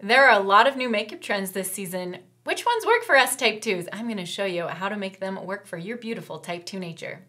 There are a lot of new makeup trends this season. Which ones work for us type 2s? I'm gonna show you how to make them work for your beautiful type 2 nature.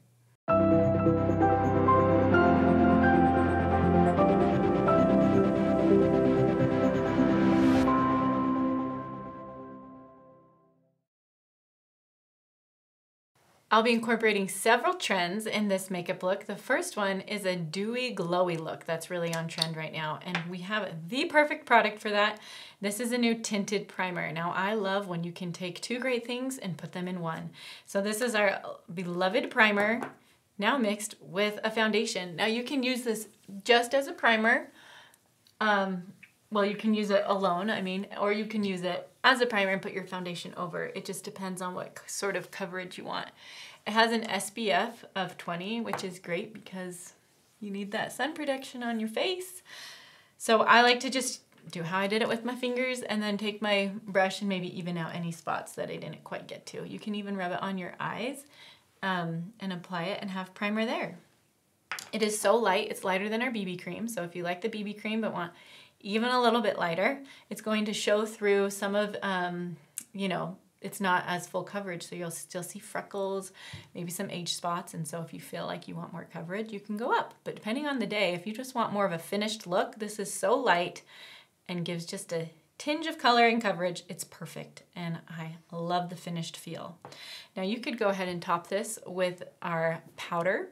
I'll be incorporating several trends in this makeup look. The first one is a dewy, glowy look that's really on trend right now. And we have the perfect product for that. This is a new tinted primer. Now I love when you can take two great things and put them in one. So this is our beloved primer now mixed with a foundation. Now you can use this just as a primer. Um, well, you can use it alone, I mean, or you can use it as a primer and put your foundation over. It just depends on what sort of coverage you want. It has an SPF of 20, which is great because you need that sun protection on your face. So I like to just do how I did it with my fingers and then take my brush and maybe even out any spots that I didn't quite get to. You can even rub it on your eyes um, and apply it and have primer there. It is so light, it's lighter than our BB cream. So if you like the BB cream but want even a little bit lighter. It's going to show through some of, um, you know, it's not as full coverage, so you'll still see freckles, maybe some age spots, and so if you feel like you want more coverage, you can go up. But depending on the day, if you just want more of a finished look, this is so light and gives just a tinge of color and coverage, it's perfect, and I love the finished feel. Now you could go ahead and top this with our powder,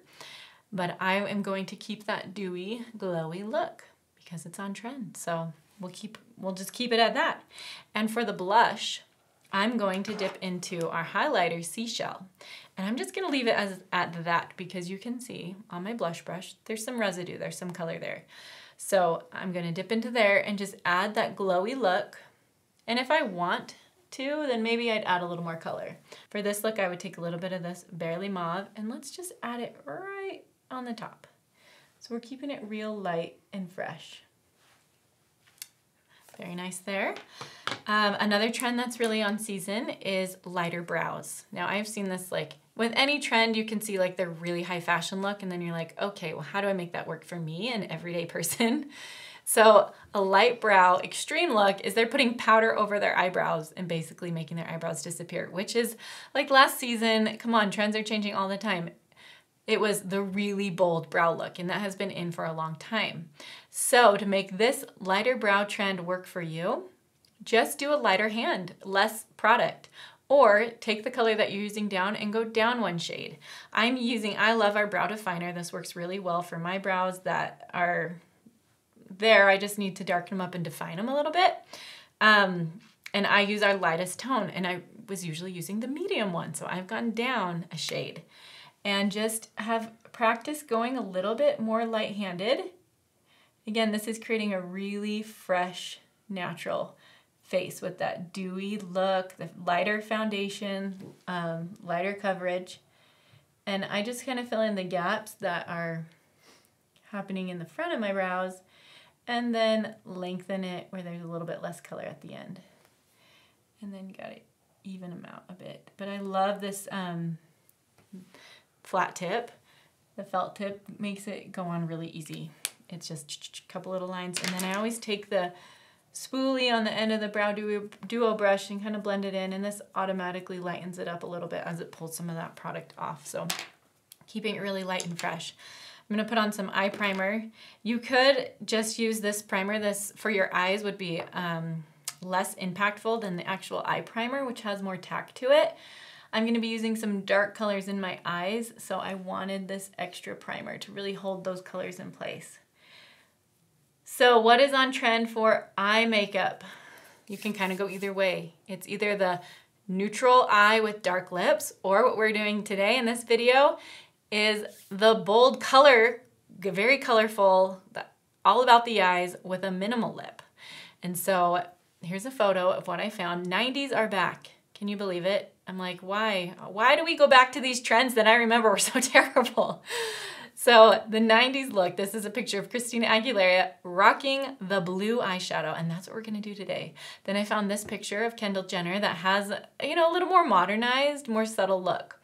but I am going to keep that dewy, glowy look because it's on trend. So we'll keep we'll just keep it at that. And for the blush, I'm going to dip into our highlighter Seashell. And I'm just gonna leave it as at that because you can see on my blush brush, there's some residue, there's some color there. So I'm gonna dip into there and just add that glowy look. And if I want to, then maybe I'd add a little more color. For this look, I would take a little bit of this Barely Mauve and let's just add it right on the top. So we're keeping it real light and fresh. Very nice there. Um, another trend that's really on season is lighter brows. Now I've seen this like with any trend, you can see like the really high fashion look and then you're like, okay, well, how do I make that work for me, an everyday person? So a light brow extreme look is they're putting powder over their eyebrows and basically making their eyebrows disappear, which is like last season, come on, trends are changing all the time. It was the really bold brow look, and that has been in for a long time. So to make this lighter brow trend work for you, just do a lighter hand, less product. Or take the color that you're using down and go down one shade. I'm using, I love our brow definer. This works really well for my brows that are there. I just need to darken them up and define them a little bit. Um, and I use our lightest tone and I was usually using the medium one. So I've gone down a shade and just have practice going a little bit more light-handed. Again, this is creating a really fresh, natural face with that dewy look, the lighter foundation, um, lighter coverage. And I just kind of fill in the gaps that are happening in the front of my brows and then lengthen it where there's a little bit less color at the end. And then you got to even them out a bit. But I love this um, flat tip. The felt tip makes it go on really easy. It's just a couple little lines. And then I always take the spoolie on the end of the Brow Duo, Duo brush and kind of blend it in. And this automatically lightens it up a little bit as it pulls some of that product off. So keeping it really light and fresh. I'm gonna put on some eye primer. You could just use this primer. This for your eyes would be um, less impactful than the actual eye primer, which has more tack to it. I'm gonna be using some dark colors in my eyes, so I wanted this extra primer to really hold those colors in place. So what is on trend for eye makeup? You can kind of go either way. It's either the neutral eye with dark lips, or what we're doing today in this video is the bold color, very colorful, all about the eyes with a minimal lip. And so here's a photo of what I found. 90s are back. Can you believe it? I'm like, why? Why do we go back to these trends that I remember were so terrible? So the 90s look, this is a picture of Christina Aguilera rocking the blue eyeshadow, and that's what we're gonna do today. Then I found this picture of Kendall Jenner that has, you know, a little more modernized, more subtle look.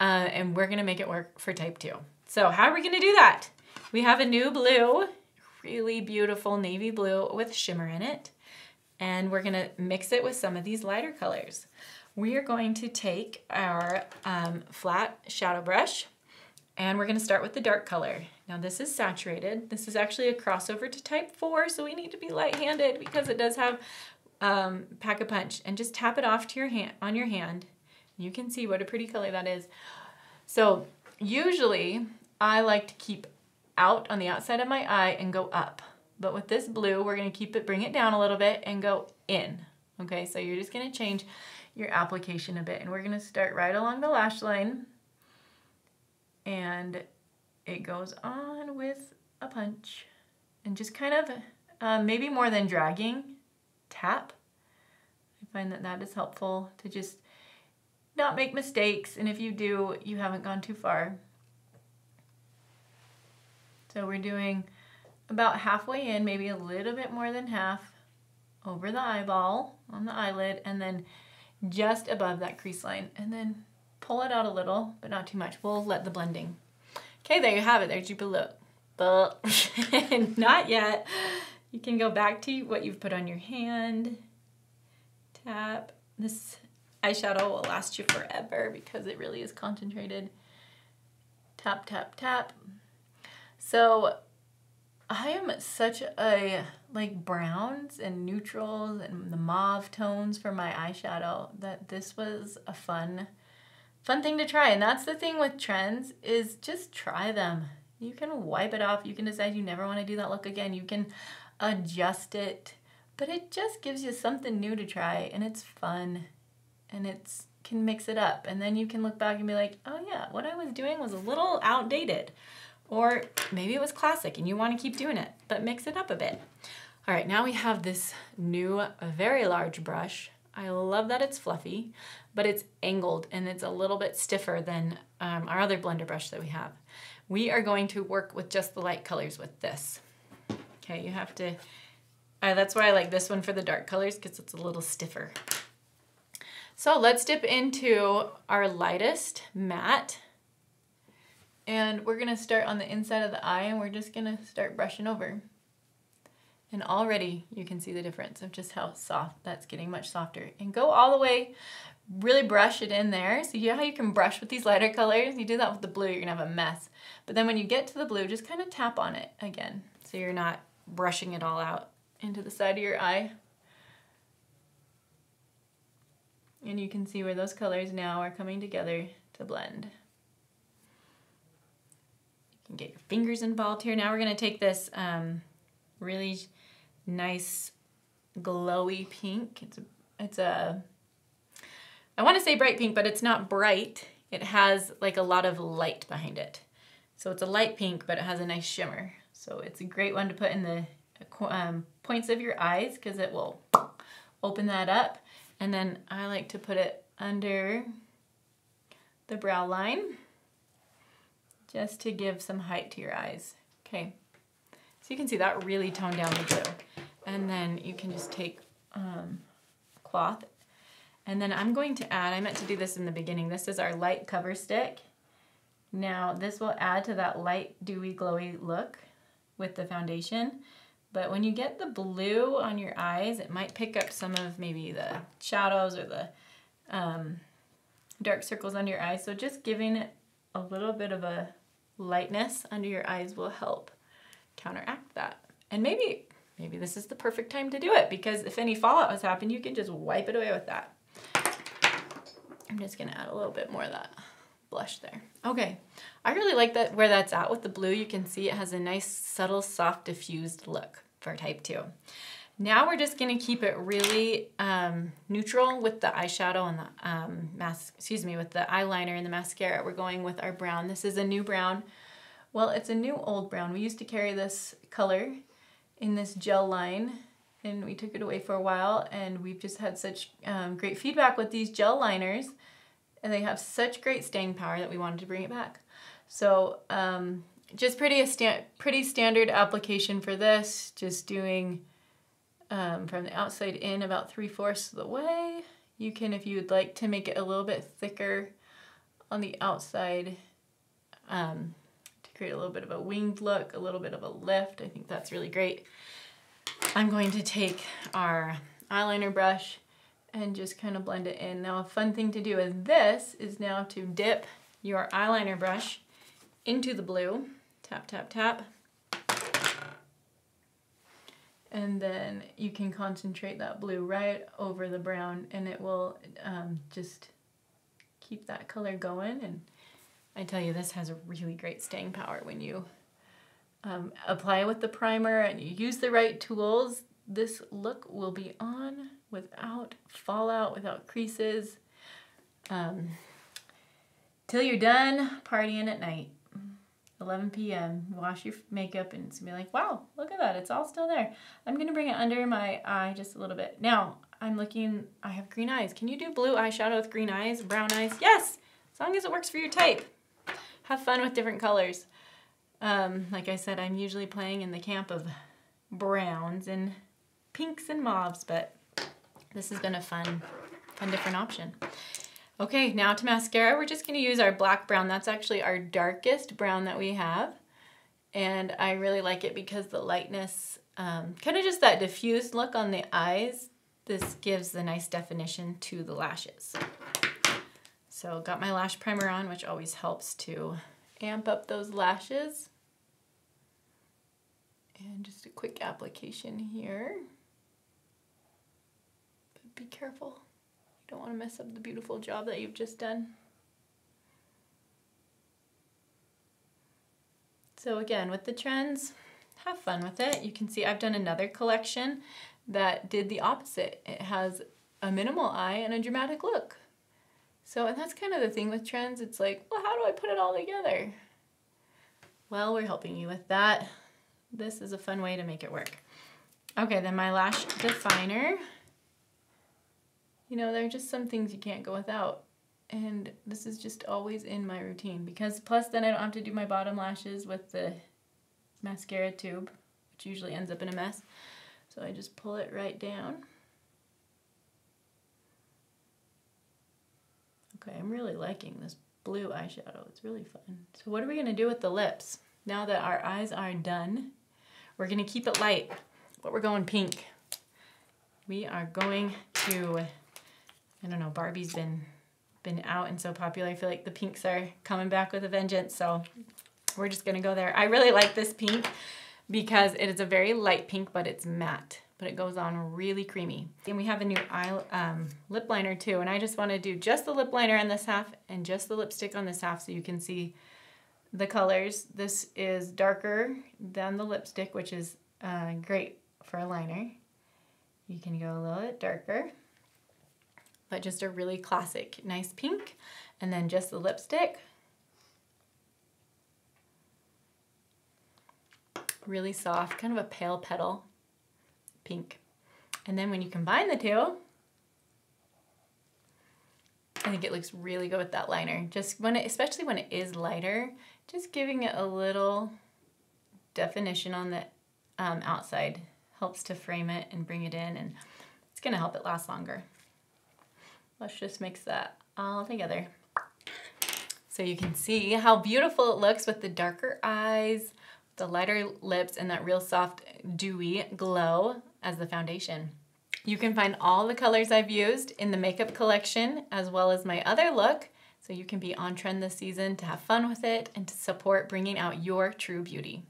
Uh, and we're gonna make it work for type two. So how are we gonna do that? We have a new blue, really beautiful navy blue with shimmer in it. and we're gonna mix it with some of these lighter colors. We are going to take our um, flat shadow brush and we're gonna start with the dark color. Now this is saturated. This is actually a crossover to type four, so we need to be light-handed because it does have um, pack a punch. And just tap it off to your hand on your hand. You can see what a pretty color that is. So usually I like to keep out on the outside of my eye and go up. But with this blue, we're gonna keep it, bring it down a little bit and go in. Okay, so you're just gonna change your application a bit and we're gonna start right along the lash line and it goes on with a punch and just kind of uh, maybe more than dragging, tap. I find that that is helpful to just not make mistakes and if you do, you haven't gone too far. So we're doing about halfway in, maybe a little bit more than half over the eyeball on the eyelid and then just above that crease line and then pull it out a little, but not too much. We'll let the blending. Okay, there you have it. There's your look. But not yet. You can go back to what you've put on your hand. Tap. This eyeshadow will last you forever because it really is concentrated. Tap, tap, tap. So I am such a like browns and neutrals and the mauve tones for my eyeshadow that this was a fun fun thing to try. And that's the thing with trends is just try them. You can wipe it off. You can decide you never want to do that look again. You can adjust it, but it just gives you something new to try and it's fun and it's can mix it up. And then you can look back and be like, oh yeah, what I was doing was a little outdated. Or maybe it was classic and you want to keep doing it, but mix it up a bit. All right, now we have this new very large brush. I love that it's fluffy, but it's angled and it's a little bit stiffer than um, our other blender brush that we have. We are going to work with just the light colors with this. Okay, you have to, uh, that's why I like this one for the dark colors because it's a little stiffer. So let's dip into our lightest matte and we're gonna start on the inside of the eye and we're just gonna start brushing over. And already you can see the difference of just how soft that's getting much softer. And go all the way, really brush it in there. So you know how you can brush with these lighter colors? You do that with the blue, you're gonna have a mess. But then when you get to the blue, just kind of tap on it again. So you're not brushing it all out into the side of your eye. And you can see where those colors now are coming together to blend. Can get your fingers involved here. Now we're gonna take this um, really nice glowy pink. It's a, it's a, I wanna say bright pink, but it's not bright. It has like a lot of light behind it. So it's a light pink, but it has a nice shimmer. So it's a great one to put in the um, points of your eyes because it will open that up. And then I like to put it under the brow line just to give some height to your eyes. Okay, so you can see that really toned down the blue. And then you can just take um, cloth and then I'm going to add, I meant to do this in the beginning, this is our light cover stick. Now this will add to that light dewy glowy look with the foundation. But when you get the blue on your eyes, it might pick up some of maybe the shadows or the um, dark circles under your eyes. So just giving it a little bit of a lightness under your eyes will help counteract that. And maybe, maybe this is the perfect time to do it because if any fallout has happened, you can just wipe it away with that. I'm just gonna add a little bit more of that blush there. Okay, I really like that where that's at with the blue. You can see it has a nice, subtle, soft, diffused look for type 2. Now we're just gonna keep it really um, neutral with the eyeshadow and the um, mask, excuse me, with the eyeliner and the mascara. We're going with our brown. This is a new brown. Well, it's a new old brown. We used to carry this color in this gel line and we took it away for a while and we've just had such um, great feedback with these gel liners and they have such great staying power that we wanted to bring it back. So um, just pretty, a sta pretty standard application for this, just doing um, from the outside in about three-fourths of the way. You can, if you would like to make it a little bit thicker on the outside um, to create a little bit of a winged look, a little bit of a lift. I think that's really great. I'm going to take our eyeliner brush and just kind of blend it in. Now a fun thing to do with this is now to dip your eyeliner brush into the blue. Tap, tap, tap. And then you can concentrate that blue right over the brown and it will um, just keep that color going. And I tell you, this has a really great staying power when you um, apply with the primer and you use the right tools. This look will be on without fallout, without creases. Um, till you're done partying at night. 11 p.m. Wash your makeup and it's gonna be like, wow, look at that. It's all still there. I'm gonna bring it under my eye just a little bit. Now, I'm looking, I have green eyes. Can you do blue eyeshadow with green eyes, brown eyes? Yes, as long as it works for your type. Have fun with different colors. Um, like I said, I'm usually playing in the camp of browns and pinks and mauves, but this has been a fun, fun different option. Okay, now to mascara, we're just gonna use our black brown. That's actually our darkest brown that we have. And I really like it because the lightness, um, kind of just that diffused look on the eyes, this gives the nice definition to the lashes. So got my lash primer on, which always helps to amp up those lashes. And just a quick application here. But be careful. Don't want to mess up the beautiful job that you've just done. So again, with the trends, have fun with it. You can see I've done another collection that did the opposite. It has a minimal eye and a dramatic look. So, and that's kind of the thing with trends. It's like, well, how do I put it all together? Well, we're helping you with that. This is a fun way to make it work. Okay, then my lash definer. You know, there are just some things you can't go without. And this is just always in my routine because plus then I don't have to do my bottom lashes with the mascara tube, which usually ends up in a mess. So I just pull it right down. Okay, I'm really liking this blue eyeshadow. It's really fun. So what are we gonna do with the lips? Now that our eyes are done, we're gonna keep it light, but we're going pink. We are going to I don't know, Barbie's been been out and so popular. I feel like the pinks are coming back with a vengeance, so we're just gonna go there. I really like this pink because it is a very light pink, but it's matte, but it goes on really creamy. And we have a new eye, um, lip liner too, and I just wanna do just the lip liner on this half and just the lipstick on this half so you can see the colors. This is darker than the lipstick, which is uh, great for a liner. You can go a little bit darker but just a really classic, nice pink. And then just the lipstick. Really soft, kind of a pale petal pink. And then when you combine the two, I think it looks really good with that liner. Just when it, especially when it is lighter, just giving it a little definition on the um, outside helps to frame it and bring it in and it's gonna help it last longer. Let's just mix that all together. So you can see how beautiful it looks with the darker eyes, the lighter lips, and that real soft, dewy glow as the foundation. You can find all the colors I've used in the makeup collection as well as my other look so you can be on trend this season to have fun with it and to support bringing out your true beauty.